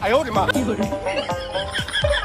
哎呦我的妈！